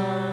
Son.